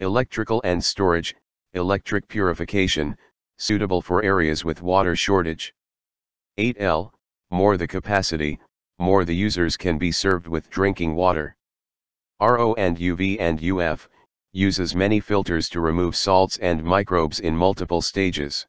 Electrical and storage, electric purification, suitable for areas with water shortage. 8L, more the capacity, more the users can be served with drinking water. RO and UV and UF, uses many filters to remove salts and microbes in multiple stages.